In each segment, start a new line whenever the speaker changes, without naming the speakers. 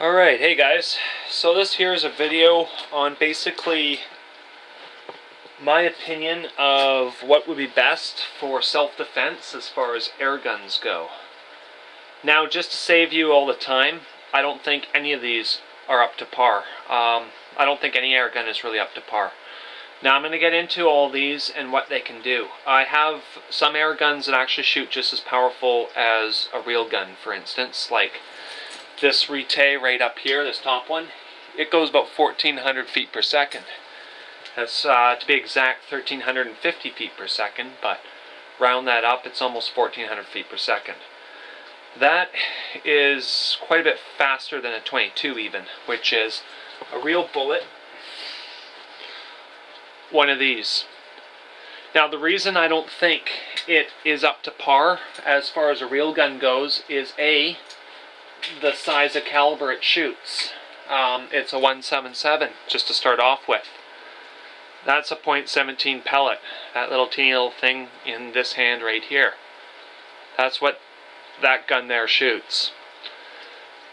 Alright, hey guys. So this here is a video on basically my opinion of what would be best for self-defense as far as air guns go. Now, just to save you all the time, I don't think any of these are up to par. Um, I don't think any air gun is really up to par. Now I'm going to get into all these and what they can do. I have some air guns that actually shoot just as powerful as a real gun, for instance, like this Rite right up here, this top one, it goes about 1400 feet per second. That's, uh, to be exact, 1350 feet per second, but round that up, it's almost 1400 feet per second. That is quite a bit faster than a 22 even, which is a real bullet, one of these. Now the reason I don't think it is up to par as far as a real gun goes is A, the size of caliber it shoots. Um, it's a 177, just to start off with. That's a .17 pellet, that little teeny little thing in this hand right here. That's what that gun there shoots.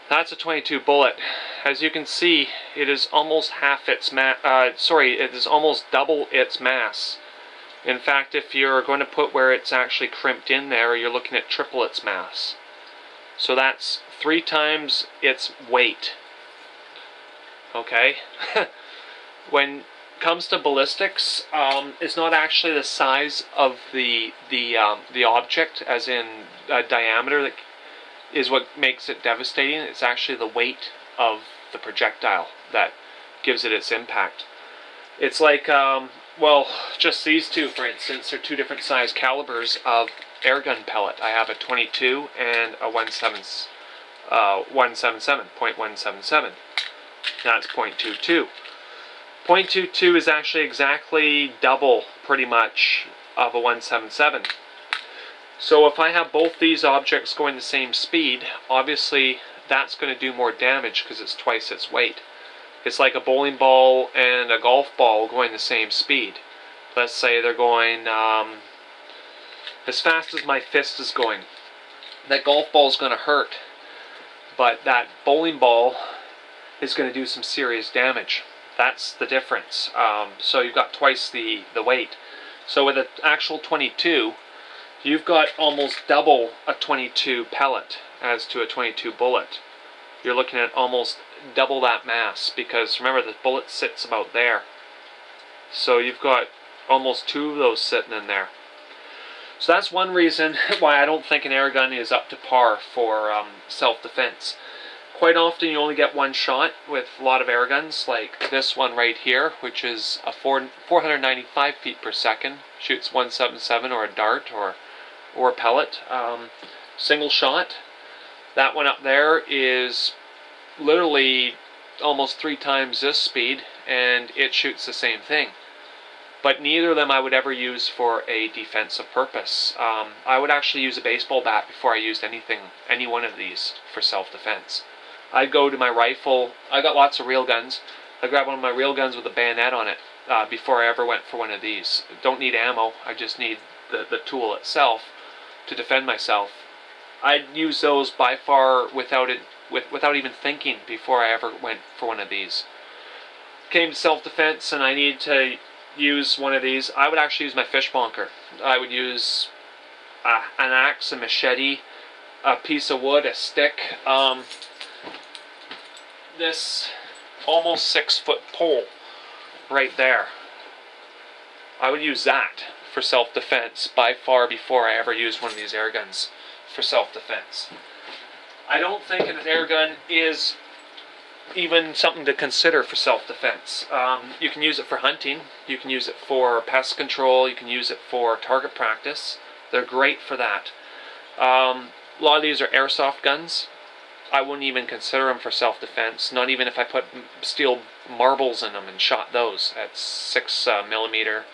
That's a 22 bullet. As you can see, it is almost half its mass, uh, sorry, it is almost double its mass. In fact, if you're going to put where it's actually crimped in there, you're looking at triple its mass. So that's three times its weight. Okay? when it comes to ballistics, um, it's not actually the size of the the um, the object, as in uh, diameter, that is what makes it devastating. It's actually the weight of the projectile that gives it its impact. It's like, um, well, just these two, for instance, are two different size calibers of airgun pellet. I have a 22 and a 17, uh, 177, .177. That's .22. .22 is actually exactly double, pretty much, of a 177. So if I have both these objects going the same speed, obviously that's going to do more damage because it's twice its weight. It's like a bowling ball and a golf ball going the same speed. Let's say they're going um, as fast as my fist is going. That golf ball is going to hurt, but that bowling ball is going to do some serious damage. That's the difference. Um, so you've got twice the, the weight. So with an actual 22, you've got almost double a 22 pellet as to a 22 bullet. You're looking at almost double that mass because remember the bullet sits about there. So you've got almost two of those sitting in there. So that's one reason why I don't think an air gun is up to par for um, self-defense. Quite often you only get one shot with a lot of air guns, like this one right here, which is a four, 495 feet per second, shoots 177 or a dart or or a pellet. Um, single shot. That one up there is literally almost three times this speed, and it shoots the same thing. But neither of them I would ever use for a defensive purpose. Um, I would actually use a baseball bat before I used anything, any one of these for self-defense. I'd go to my rifle. I got lots of real guns. I grab one of my real guns with a bayonet on it uh, before I ever went for one of these. Don't need ammo. I just need the, the tool itself to defend myself. I'd use those by far without it with, without even thinking before I ever went for one of these. Came to self-defense and I needed to use one of these. I would actually use my fish bonker. I would use uh, an axe, a machete, a piece of wood, a stick, um, this almost six foot pole right there. I would use that for self-defense by far before I ever used one of these air guns for self-defense. I don't think an air gun is even something to consider for self-defense. Um, you can use it for hunting, you can use it for pest control, you can use it for target practice. They're great for that. Um, a lot of these are airsoft guns. I wouldn't even consider them for self-defense. Not even if I put steel marbles in them and shot those at six uh, millimeter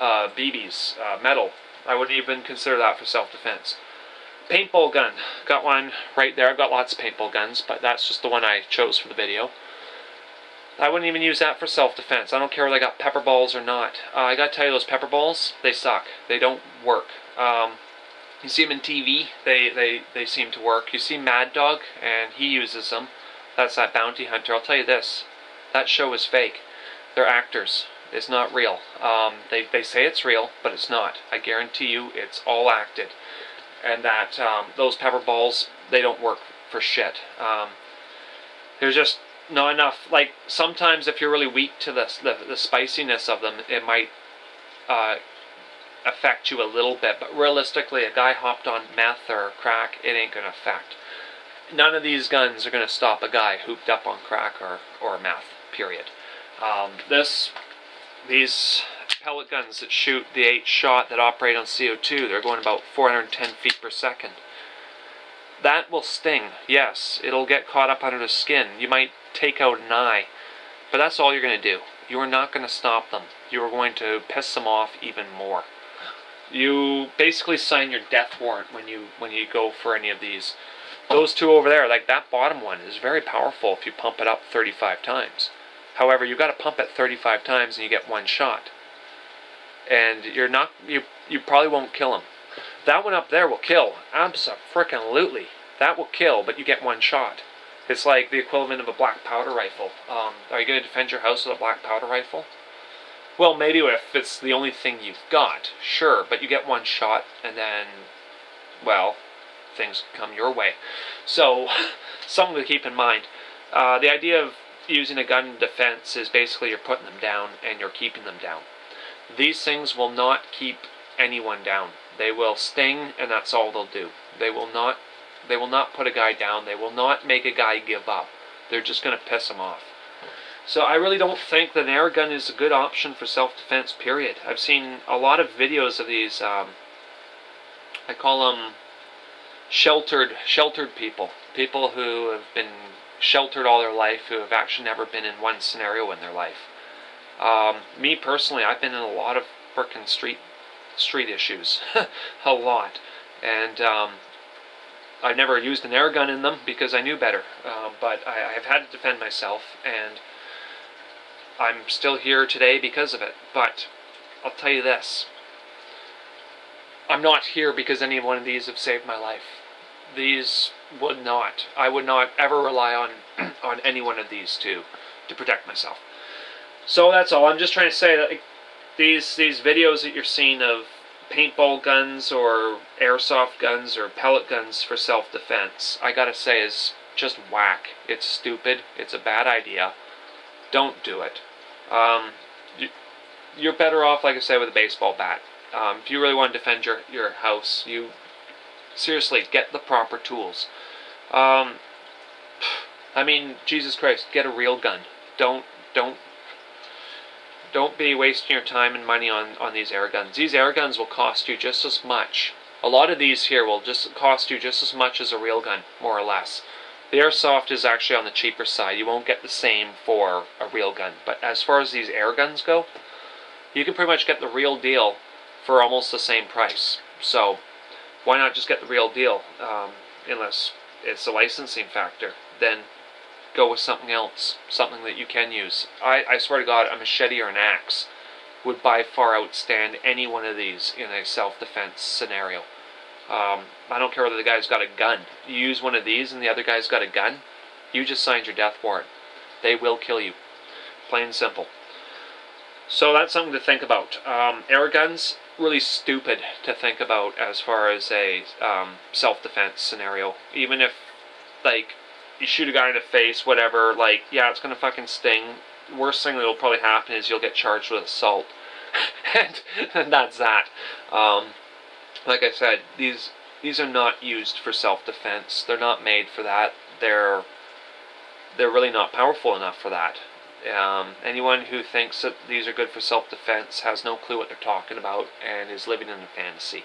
uh, BBs, uh, metal. I wouldn't even consider that for self-defense. Paintball gun. Got one right there. I've got lots of paintball guns, but that's just the one I chose for the video. I wouldn't even use that for self-defense. I don't care whether I got pepper balls or not. Uh, I gotta tell you, those pepper balls, they suck. They don't work. Um, you see them in TV, they, they, they seem to work. You see Mad Dog, and he uses them. That's that bounty hunter. I'll tell you this: that show is fake. They're actors. It's not real. Um, they they say it's real, but it's not. I guarantee you, it's all acted. And that um, those pepper balls, they don't work for shit. Um, there's just not enough. Like sometimes, if you're really weak to the the, the spiciness of them, it might uh, affect you a little bit. But realistically, a guy hopped on meth or crack, it ain't gonna affect. None of these guns are gonna stop a guy hooped up on crack or or meth. Period. Um, this these pellet guns that shoot the 8 shot that operate on CO2, they're going about 410 feet per second. That will sting, yes. It'll get caught up under the skin. You might take out an eye, but that's all you're going to do. You are not going to stop them. You are going to piss them off even more. You basically sign your death warrant when you when you go for any of these. Those two over there, like that bottom one, is very powerful if you pump it up 35 times. However, you've got to pump it 35 times and you get one shot. And you're not you you probably won't kill him. That one up there will kill. Absolutely. That will kill, but you get one shot. It's like the equivalent of a black powder rifle. Um, are you going to defend your house with a black powder rifle? Well, maybe if it's the only thing you've got, sure, but you get one shot and then, well, things come your way. So, something to keep in mind. Uh, the idea of using a gun in defense is basically you're putting them down and you're keeping them down. These things will not keep anyone down. They will sting and that's all they'll do. They will not they will not put a guy down. They will not make a guy give up. They're just going to piss him off. So I really don't think that an air gun is a good option for self-defense. Period. I've seen a lot of videos of these. Um, I call them sheltered sheltered people, people who have been sheltered all their life who have actually never been in one scenario in their life. Um, me personally, I've been in a lot of frickin' street street issues, a lot, and um, I've never used an air gun in them because I knew better. Uh, but I, have had to defend myself, and I'm still here today because of it. But I'll tell you this: I'm not here because any one of these have saved my life. These would not. I would not ever rely on on any one of these two to protect myself. So that's all. I'm just trying to say that these these videos that you're seeing of paintball guns or airsoft guns or pellet guns for self-defense, I gotta say is just whack. It's stupid. It's a bad idea. Don't do it. Um, you, are better off, like I said, with a baseball bat. Um, if you really want to defend your, your house, you seriously get the proper tools. Um, I mean, Jesus Christ, get a real gun. Don't don't don't be wasting your time and money on on these air guns. These air guns will cost you just as much. A lot of these here will just cost you just as much as a real gun, more or less. The airsoft is actually on the cheaper side. You won't get the same for a real gun. But as far as these air guns go, you can pretty much get the real deal for almost the same price. So why not just get the real deal? Um, unless it's a licensing factor, then go with something else, something that you can use. I, I swear to God, a machete or an axe would by far outstand any one of these in a self-defense scenario. Um, I don't care whether the guy's got a gun. You use one of these and the other guy's got a gun, you just signed your death warrant. They will kill you. Plain and simple. So that's something to think about. Um, air guns, really stupid to think about as far as a um, self-defense scenario. Even if, like, you shoot a guy in the face, whatever, like, yeah, it's gonna fucking sting. Worst thing that'll probably happen is you'll get charged with assault. and, that's that. Um, like I said, these these are not used for self-defense. They're not made for that. They're they're really not powerful enough for that. Um, anyone who thinks that these are good for self defense has no clue what they're talking about and is living in a fantasy.